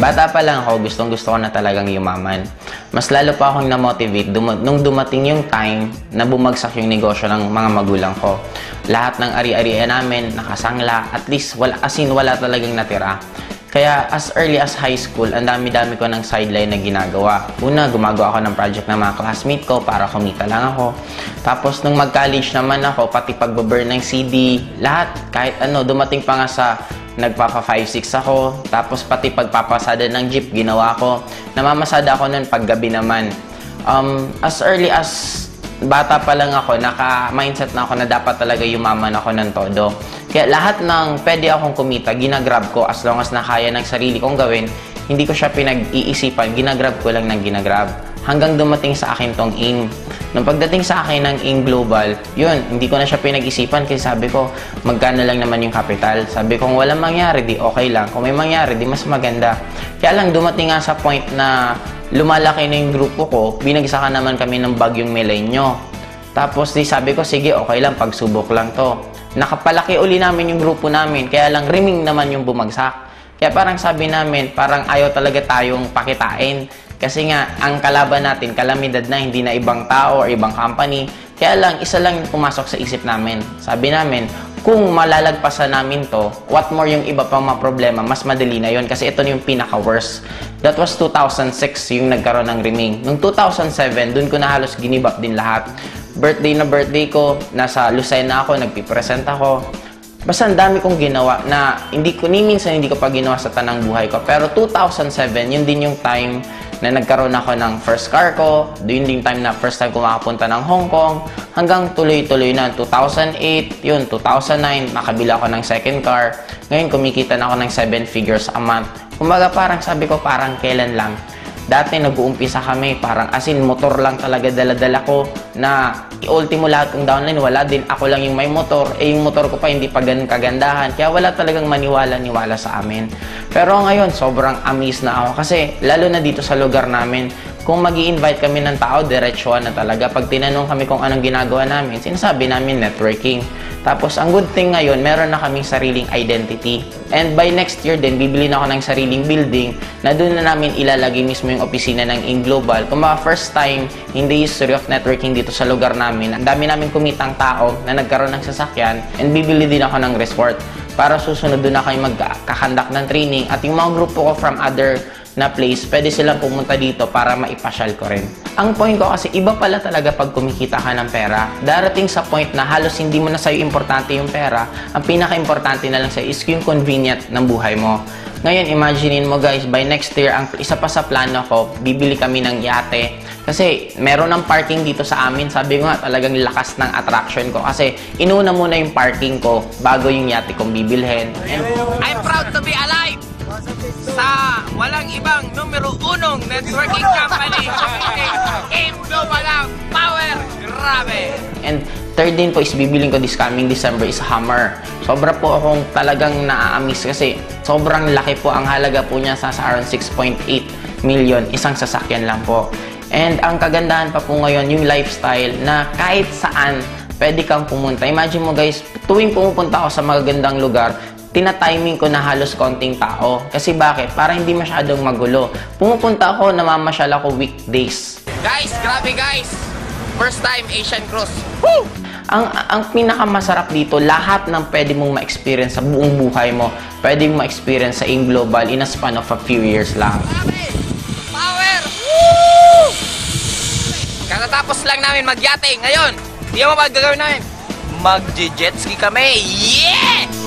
Bata pa lang ako, gustong gusto ko na talagang yumaman. Mas lalo pa akong na-motivate dum- nung dumating yung time na bumagsak yung negosyo ng mga magulang ko. Lahat ng ari-arian namin, nakasangla, at least wala, as in, wala talagang natira. Kaya as early as high school, ang dami-dami ko ng sideline na ginagawa. Una, gumagawa ako ng project ng mga classmate ko para kumita lang ako. Tapos nung mag-college naman ako, pati pagbaburn ng CD, lahat, kahit ano, dumating pa nga sa nagpapa 5-6 ako. Tapos pati pagpapasada ng jeep, ginawa ko. Namamasada ako nun paggabi naman. Um, as early as bata pa lang ako, naka-mindset na ako na dapat talaga yumaman ako ng todo. Kaya lahat ng pwede akong kumita, ginagrab ko as long as nakaya ng sarili kong gawin. Hindi ko siya pinag-iisipan, ginagrab ko lang ng ginagrab. Hanggang dumating sa akin tong AIM. Nung pagdating sa akin ng AIM Global, yun, hindi ko na siya pinag-isipan kasi sabi ko, magkano lang naman yung capital. Sabi ko, kung walang mangyari, di okay lang. Kung may mangyari, di mas maganda. Kaya lang, dumating nga sa point na lumalaki na yung grupo ko, binagsakan naman kami ng bagyong Milenyo. Tapos di sabi ko, sige, okay lang, pagsubok lang to. Nakapalaki uli namin yung grupo namin, kaya lang riming naman yung bumagsak. Kaya parang sabi namin, parang ayaw talaga tayong pakitain. Kasi nga, ang kalaban natin, kalamidad na, hindi na ibang tao or ibang company. Kaya lang, isa lang yung pumasok sa isip namin. Sabi namin, kung malalagpasan namin to, what more yung iba pang mga problema, mas madali na yon kasi ito na yung pinaka-worst. That was 2006 yung nagkaroon ng riming. Noong 2007, dun ko na halos ginibap din lahat. Birthday na birthday ko, nasa Lucena ako, nagpipresent ako. Basta ang dami kong ginawa na hindi ko, ni minsan hindi ko pa ginawa sa tanang buhay ko. Pero 2007, yun din yung time na nagkaroon ako ng first car ko. Yun din time na first time ko makapunta ng Hong Kong. Hanggang tuloy-tuloy na. 2008, yun, 2009, nakabila ako ng second car. Ngayon, kumikita na ako ng 7 figures a month. Kumbaga parang sabi ko, parang kailan lang. Dati nag-uumpisa kami, parang asin motor lang talaga dala-dala ko na ultimo lahat ng downline, wala din. Ako lang yung may motor, eh yung motor ko pa hindi pa ganun kagandahan. Kaya wala talagang maniwala-niwala sa amin. Pero ngayon, sobrang amazed na ako kasi lalo na dito sa lugar namin, kung mag invite kami ng tao, diretsuhan na talaga. Pag tinanong kami kung anong ginagawa namin, sinasabi namin networking. Tapos, ang good thing ngayon, meron na kaming sariling identity. And by next year din, bibili na ako ng sariling building na doon na namin ilalagay mismo yung opisina ng In Global. Kung mga first time in the history of networking dito sa lugar namin, ang dami namin kumitang tao na nagkaroon ng sasakyan and bibili din ako ng resort para susunod doon na kayo magkakandak ng training at yung mga grupo ko from other na place, pwede silang pumunta dito para maipasyal ko rin. Ang point ko kasi iba pala talaga pag kumikita ka ng pera. Darating sa point na halos hindi mo na sa'yo importante yung pera. Ang pinaka-importante na lang sa'yo is yung convenient ng buhay mo. Ngayon, imaginein mo guys, by next year, ang isa pa sa plano ko, bibili kami ng yate. Kasi meron ng parking dito sa amin. Sabi ko nga, talagang lakas ng attraction ko. Kasi inuna muna yung parking ko bago yung yate kong bibilhin. And I'm proud to be alive sa walang ibang numero unong networking company. Game Global ang power. Grabe. And third din po is bibiling ko this coming December is Hammer. Sobra po akong talagang naa-amaze kasi sobrang laki po ang halaga po niya sa, sa around 6.8 million. Isang sasakyan lang po. And ang kagandahan pa po ngayon, yung lifestyle na kahit saan pwede kang pumunta. Imagine mo guys, tuwing pumupunta ako sa magagandang lugar, tina-timing ko na halos konting tao. Kasi bakit? Para hindi masyadong magulo. Pumupunta ako, namamasyal ako weekdays. Guys, grabe guys. First time Asian Cross. Ang, ang pinakamasarap dito, lahat ng pwede mong ma-experience sa buong buhay mo, pwede mong ma-experience sa AIM Global in a span of a few years lang. Power. Woo! Katatapos lang namin magyate. Ngayon, di mo ba gagawin namin? Mag-jet ski kami. Yeah!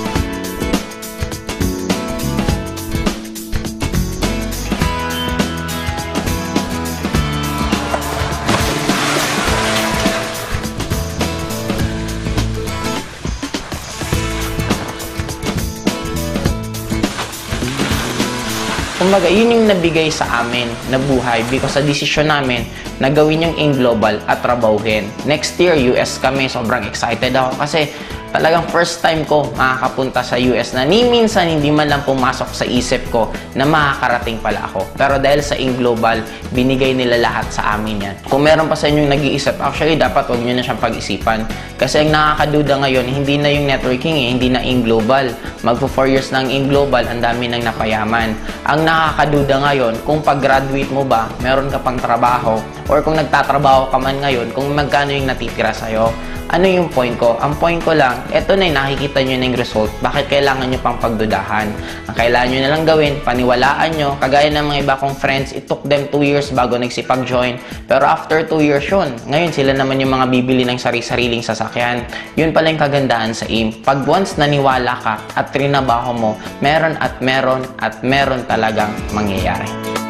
Kumbaga, yun yung nabigay sa amin na buhay because sa desisyon namin na gawin yung AIM Global at trabahuhin. Next year, US kami. Sobrang excited ako kasi talagang first time ko makakapunta sa US na ni minsan hindi man lang pumasok sa isip ko na makakarating pala ako. Pero dahil sa AIM Global, binigay nila lahat sa amin yan. Kung meron pa sa inyong nag-iisip, actually dapat huwag nyo na siyang pag-isipan. Kasi ang nakakaduda ngayon, hindi na yung networking eh, hindi na AIM Global. Magpo 4 years ang AIM Global, ang dami nang napayaman. Ang nakakaduda ngayon, kung pag-graduate mo ba, meron ka pang trabaho, or kung nagtatrabaho ka man ngayon, kung magkano yung natitira sa'yo. Ano yung point ko? Ang point ko lang, eto na yung nakikita nyo na yung result. Bakit kailangan nyo pang pagdudahan? Ang kailangan nyo na lang gawin, paniwalaan nyo. Kagaya ng mga iba kong friends, it took them 2 years bago nagsipag-join. Pero after 2 years yun, ngayon sila naman yung mga bibili ng sari-sariling sasakyan. Yun pala yung kagandahan sa AIM. Pag once naniwala ka at trinabaho mo, meron at meron at meron talagang mangyayari.